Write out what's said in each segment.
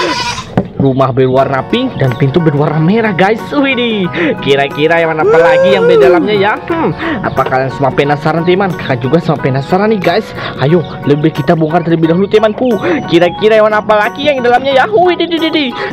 Wow rumah berwarna pink dan pintu berwarna merah guys. Widih. Kira-kira yang mana lagi yang di dalamnya ya? Hmm, apa kalian semua penasaran teman? Kakak juga semua penasaran nih guys. Ayo lebih kita bongkar terlebih dahulu temanku. Kira-kira yang mana apa lagi yang di dalamnya ya? Widih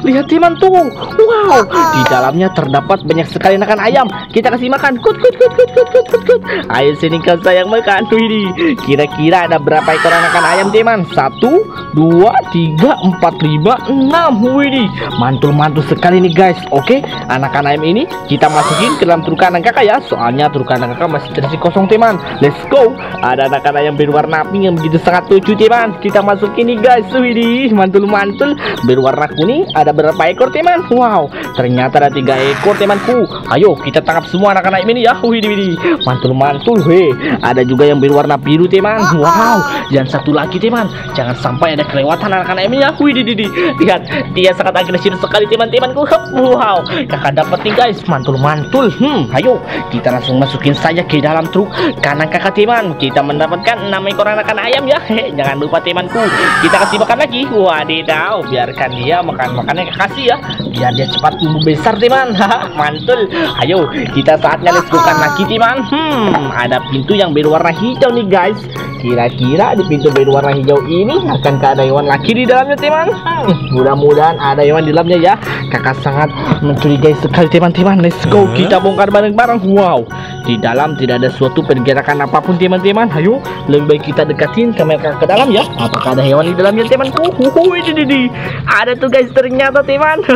lihat teman tuh. Wow. Di dalamnya terdapat banyak sekali makan ayam. Kita kasih makan. Kut kut kut kut kut kut kut, kut. ayo sini kau sayang makan. Widih. Kira-kira ada berapa ekor anakan ayam teman? Satu dua tiga empat lima enam. Widih ini mantul-mantul sekali nih guys. Oke anak-anak ayam ini kita masukin ke dalam truk kanan kakak ya. Soalnya truk kanan kakak masih terisi kosong teman. Let's go. Ada anak-anak ayam berwarna pink yang begitu sangat lucu teman. Kita masukin nih guys. Widih mantul-mantul. Berwarna kuning ada berapa ekor teman? Wow ternyata ada tiga ekor temanku ayo kita tangkap semua anak-anak ayam ini ya. Widih widih. Mantul-mantul he. Ada juga yang berwarna biru teman. Wow dan satu lagi teman. Jangan sampai ada kelewatan anak-anak ayam ini ya. Widih widih. Lihat dia sangat sangat agresif sekali teman-temanku wow kakak dapat nih guys. Mantul-mantul. Hmm ayo. Kita langsung masukin saja ke dalam truk kanan kakak teman. Kita mendapatkan 6 ekor anakan ayam ya. He, jangan lupa temanku. Kita kasih makan lagi. Wadidaw biarkan dia makan makannya kasih ya. Biar dia cepat tumbuh besar teman. Mantul. Ayo kita saatnya let's lagi teman. Hmm ada pintu yang berwarna hijau nih guys. Kira-kira di pintu berwarna hijau ini akan ada hewan lagi di dalamnya teman. Hmm, mudah-mudahan ada ada hewan di dalamnya ya. Kakak sangat mencurigai sekali teman-teman. Let's go kita bongkar bareng-bareng. Wow di dalam tidak ada suatu pergerakan apa pun teman-teman. Ayo lebih baik kita dekatin kamera ke dalam ya. Apakah ada hewan di dalamnya temanku? Ini ada tuh guys ternyata teman.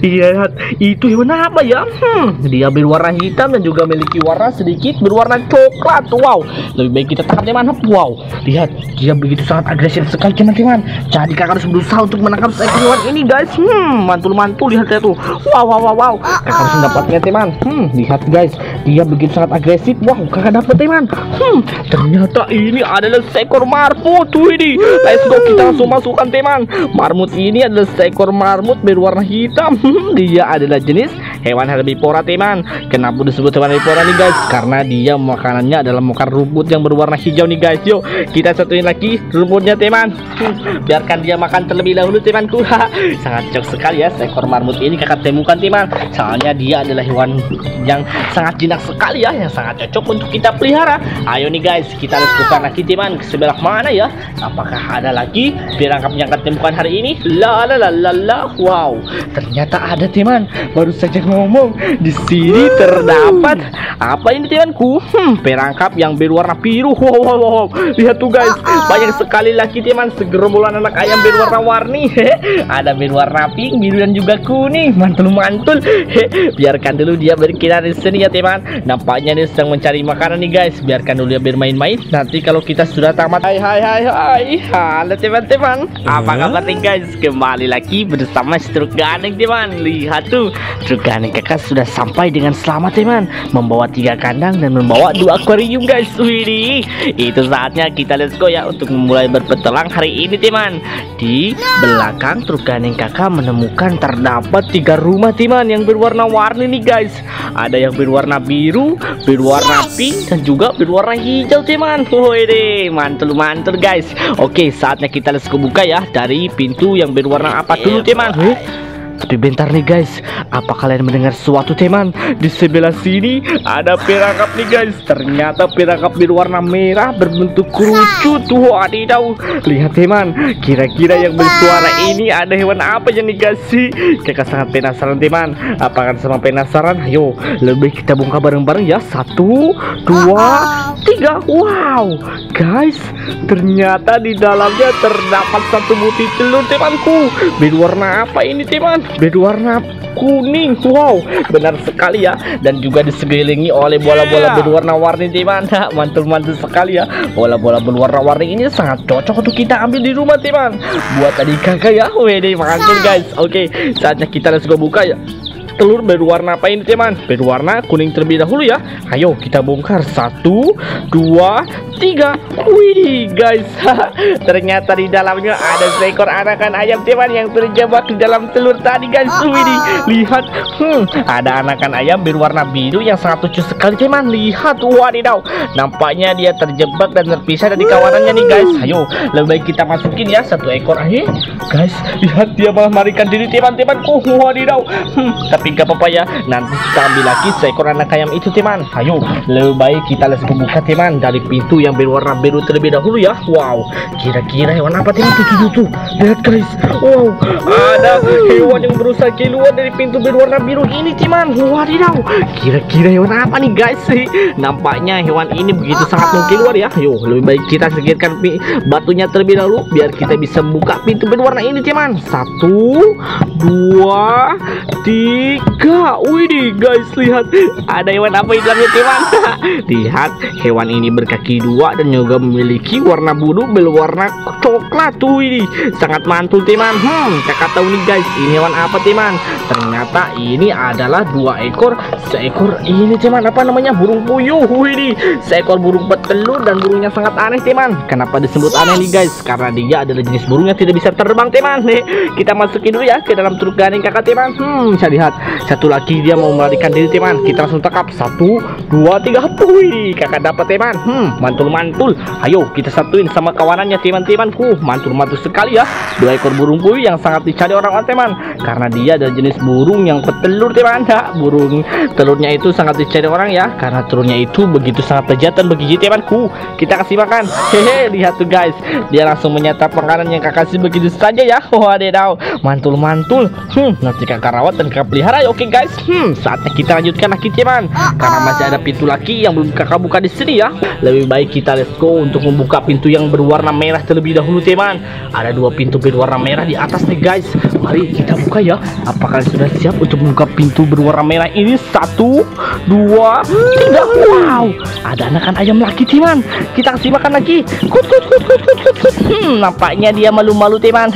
Iya itu hewan apa ya? Hmm, dia berwarna hitam dan juga memiliki warna sedikit berwarna coklat. Wow lebih baik kita tangkap teman. Wow lihat dia begitu sangat agresif sekali teman-teman. Jadi kakak harus berusaha untuk menangkap seekor hewan ini guys. Hmm, mantul-mantul lihat ya tuh. Wow, wow, wow, wow. Kakak harus mendapatnya teman. Hmm, lihat guys, dia begitu sangat agresif. Wow, kakak dapat teman. Hmm, ternyata ini adalah seekor marmut. Tuh ini. Let's go kita langsung masukkan teman. Marmut ini adalah seekor marmut berwarna hitam. Dia adalah jenis hewan herbivora teman. Kenapa disebut hewan herbivora nih guys? Karena dia makanannya adalah makan rumput yang berwarna hijau nih guys. Yuk, kita satuin lagi rumputnya teman. Hmm, biarkan dia makan terlebih dahulu temanku. Sangat cocok sekali ya seekor marmut ini kakak temukan teman soalnya dia adalah hewan yang sangat jinak sekali ya yang sangat cocok untuk kita pelihara ayo nih guys kita lakukan lagi teman ke sebelah mana ya apakah ada lagi perangkap yang akan temukan hari ini la la la la la wow ternyata ada teman baru saja ngomong di sini terdapat apa ini temanku hmm, perangkap yang berwarna biru wow, wow, wow. lihat tuh guys banyak sekali lagi teman segerombolan anak ayam berwarna-warni ada berwarna warna pink, biru dan juga kuning. Mantul-mantul. Biarkan dulu dia berkira di sini ya teman. Nampaknya dia sedang mencari makanan nih guys. Biarkan dulu dia bermain-main. Nanti kalau kita sudah tamat. Hai hai hai hai. Halo teman-teman. Apa kabar nih guys? Kembali lagi bersama Struk Ganeng teman. Lihat tuh. Struk Ganeng kakak sudah sampai dengan selamat teman. Membawa tiga kandang dan membawa dua akuarium guys. Wih, itu saatnya kita let's go ya untuk memulai berpetualang hari ini teman. Di belakang truk Ganeng kakak menemukan terdapat tiga rumah teman yang berwarna-warni nih guys ada yang berwarna biru berwarna pink dan juga berwarna hijau teman Wih mantul-mantul guys oke saatnya kita let's go buka ya dari pintu yang berwarna apa dulu teman tapi bentar nih guys, apa kalian mendengar sesuatu teman? Di sebelah sini ada perangkap nih guys. Ternyata perangkap berwarna merah berbentuk kerucut. Wadidaw. Lihat teman, kira-kira yang bersuara ini ada hewan apa ya nih guys sih? Kakak sangat penasaran teman. Apakah sama penasaran? Ayo, lebih kita bongkar bareng-bareng ya. Satu, dua, tiga. Wow, guys, ternyata di dalamnya terdapat satu butir telur temanku. Berwarna apa ini teman? Berwarna kuning. Wow benar sekali ya. Dan juga disegelilingi oleh bola-bola berwarna-warni teman mantul-mantul sekali ya. Bola-bola berwarna-warni ini sangat cocok untuk kita ambil di rumah teman buat tadi kakak ya. Wede mantul guys. Oke saatnya kita let's go buka ya petelur berwarna apa ini teman? Berwarna kuning terlebih dahulu ya. Ayo kita bongkar. Satu dua tiga. Wih guys. Ternyata di dalamnya ada seekor anakan ayam teman yang terjebak di dalam telur tadi guys. Wih lihat. Hmm, ada anakan ayam berwarna biru yang sangat lucu sekali teman. Lihat wadidaw. Nampaknya dia terjebak dan terpisah dari kawanannya nih guys. Ayo lebih baik kita masukin ya satu ekor aja. Guys lihat dia malah marikan diri teman-temanku wadidaw. Hmm, tapi gak apa-apa ya nanti kita ambil lagi seekor anak ayam itu teman. Ayo lebih baik kita let's buka teman dari pintu yang berwarna biru terlebih dahulu ya. Wow kira-kira hewan apa teman? Tuh tuh tuh lihat guys. Wow ada hewan yang berusaha keluar dari pintu berwarna biru ini teman. Wadidaw kira-kira hewan apa nih guys? Nampaknya hewan ini begitu sangat mau keluar ya. Yuk lebih baik kita singkirkan batunya terlebih dahulu biar kita bisa buka pintu berwarna ini teman. Satu dua tiga wih guys lihat. Ada hewan apa di dalamnya teman lihat hewan ini berkaki dua dan juga memiliki warna bulu berwarna coklat tuh ini sangat mantul teman. Hmm kakak tahu nih guys ini hewan apa teman? Ternyata ini adalah dua ekor seekor ini teman. Apa namanya? Burung puyuh ini seekor burung petelur dan burungnya sangat aneh teman. Kenapa disebut aneh nih guys? Karena dia adalah jenis burung yang tidak bisa terbang teman. Nih kita masukin dulu ya ke dalam truk garing kakak teman. Hmm bisa lihat satu lagi dia mau melarikan diri teman. Kita langsung tangkap. Satu dua tiga. Wih kakak dapat teman. Hmm mantul mantul ayo kita satuin sama kawanannya teman-temanku. Mantul mantul sekali ya. Dua ekor burung puyuh yang sangat dicari orang-orang teman. Karena dia adalah jenis burung yang petelur teman. Ya burung telurnya itu sangat dicari orang ya. Karena telurnya itu begitu sangat lezat dan begigi temanku. Kita kasih makan. Hehe lihat tuh guys. Dia langsung menyantap makanan yang kakak kasih begitu saja ya. Wadidaw mantul mantul hmm nanti kakak rawat dan kakak pelihara ya oke guys. Hmm saatnya kita lanjutkan lagi teman karena masih ada pintu lagi yang belum kakak buka di sini ya. Lebih baik kita let's go untuk membuka pintu yang berwarna merah terlebih dahulu teman ada dua pintu berwarna merah di atas nih guys. Mari kita buka ya. Apakah sudah siap untuk membuka pintu berwarna merah ini? Satu dua tiga. Wow. Ada anakan ayam lagi teman kita kasih makan lagi. Kut kut kut kut kut kut, kut. Hmm, nampaknya dia malu-malu teman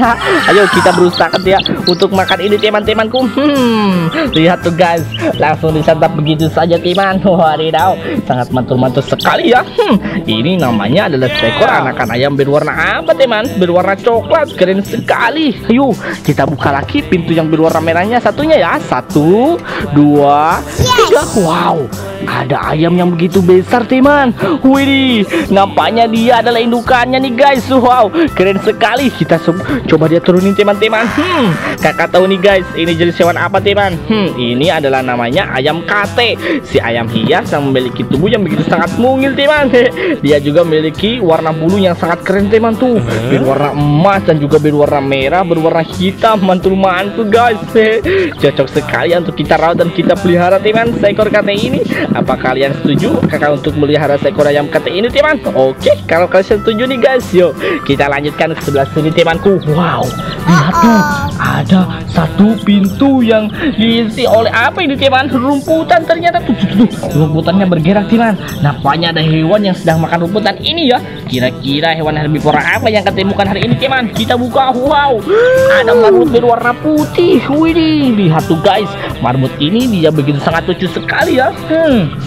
ayo kita berusaha ya untuk makan ini teman-temanku hmm, lihat tuh guys. Langsung disantap begitu saja teman wadidaw sangat mantul-mantul sekali ya. Hmm, ini namanya adalah seekor anakan ayam berwarna apa teman berwarna coklat keren sekali. Ayo kita buka lagi pintu yang berwarna merahnya satunya ya. Satu dua tiga. Wow ada ayam yang begitu besar teman Wih nampaknya dia adalah indukannya nih guys. Wow keren sekali. Kita coba dia turunin teman-teman hmm kakak tahu nih guys ini jenis hewan apa teman hmm ini adalah namanya ayam kate. Si ayam hias yang memiliki tubuh yang begitu sangat mungil teman dia juga memiliki warna bulu yang sangat keren teman tuh. Berwarna emas dan juga berwarna merah berwarna hitam mantul-mantul guys. Cocok sekali untuk kita rawat dan kita pelihara teman seekor kate ini apa kalian setuju kakak untuk melihara seekor ayam kate ini teman? Oke kalau kalian setuju nih guys yuk. Kita lanjutkan ke sebelah sini temanku. Wow lihat tuh ada satu pintu yang diisi oleh apa ini teman rumputan. Ternyata tuh, tuh, tuh, rumputannya bergerak teman nampaknya ada hewan yang sedang makan rumputan ini ya. Kira-kira hewan herbivora apa yang ketemukan hari ini teman kita buka. Wow. Ada marmut berwarna putih. Wih lihat tuh guys. Marmut ini dia begitu sangat lucu sekali ya. Hmm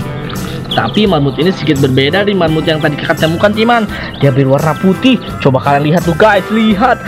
tapi marmut ini sedikit berbeda dari marmut yang tadi kakak temukan teman dia berwarna putih. Coba kalian lihat tuh guys. Lihat.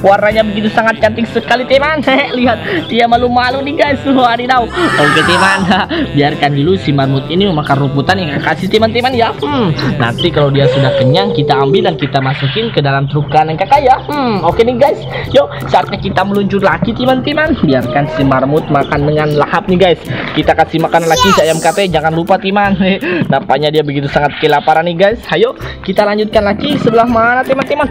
Warnanya begitu sangat cantik sekali teman lihat. Dia malu-malu nih guys. Wadidaw oke teman biarkan dulu si marmut ini memakan rumputan yang kakak kasih teman-teman ya. Hmm, nanti kalau dia sudah kenyang kita ambil dan kita masukin ke dalam truk kanan kakak ya. Hmm, oke nih guys. Yuk saatnya kita meluncur lagi teman-teman biarkan si marmut makan dengan lahap nih guys. Kita kasih makan lagi si ayam kate jangan lupa teman Nampaknya dia begitu sangat kelaparan nih guys. Ayo kita lanjutkan lagi sebelah mana teman-teman.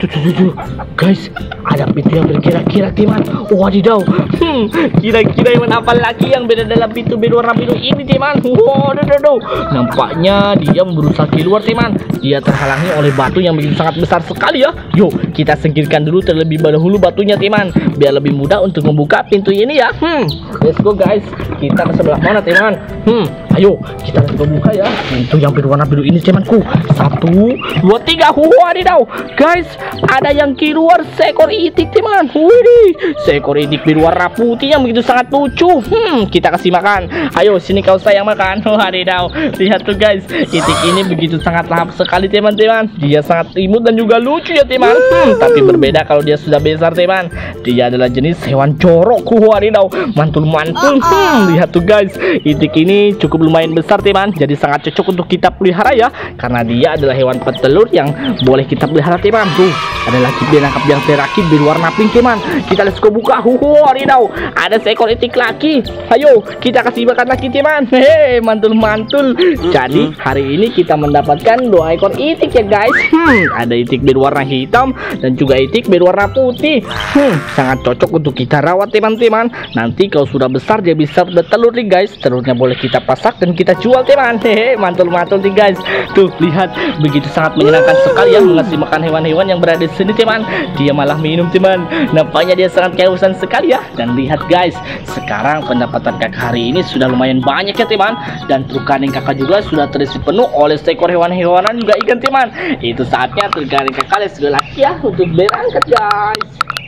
Guys, ada pintu yang berkira-kira teman. Wadidaw. Hmm, kira-kira yang apa lagi yang beda dalam pintu berwarna biru ini teman. Wadidaw. Nampaknya dia berusaha keluar teman. Dia terhalangi oleh batu yang begitu sangat besar sekali ya. Yuk, kita singkirkan dulu terlebih dahulu batunya teman. Biar lebih mudah untuk membuka pintu ini ya. Hmm, let's go guys. Kita ke sebelah mana teman? Hmm, ayo kita buka ya pintu yang berwarna biru ini temanku satu dua tiga wadidaw guys ada yang keluar seekor itik teman wih seekor itik berwarna putih yang begitu sangat lucu. Hmm, kita kasih makan. Ayo sini kau sayang makan. Wadidaw. Lihat tuh guys, itik ini begitu sangat lahap sekali teman-teman. Dia sangat imut dan juga lucu ya teman. Hmm, tapi berbeda kalau dia sudah besar teman. Dia adalah jenis hewan jorok. Wadidaw, mantul-mantul. Hmm, lihat tuh guys, itik ini cukup lumayan besar teman. Jadi sangat cocok untuk kita pelihara ya, karena dia adalah hewan petelur yang boleh kita pelihara teman. Tuh, ada lagi penangkap yang terakhir berwarna pink teman. Kita let's go buka. Wadidaw, ada seekor itik lagi. Ayo, kita kasih makan lagi teman. Hehe, mantul-mantul. Jadi hari ini kita mendapatkan dua ekor itik ya guys. Hmm, ada itik berwarna hitam dan juga itik berwarna putih. Hmm, sangat cocok untuk kita rawat teman-teman. Nanti kalau sudah besar dia bisa bertelur nih guys. Telurnya boleh kita pasak dan kita jual teman. Hehe, mantul-mantul nih guys. Tuh lihat begitu sangat menyenangkan sekali ya mengasih makan hewan-hewan yang berada di sini teman. Dia malah minum teman. Nampaknya dia sangat kehausan sekali ya. Dan lihat guys, sekarang pendapatan kakak hari ini sudah lumayan banyak ya teman. Dan truk kakak juga sudah terisi penuh oleh seekor hewan-hewanan juga ikan teman. Itu saatnya truk kakak sudah lagi ya untuk berangkat guys.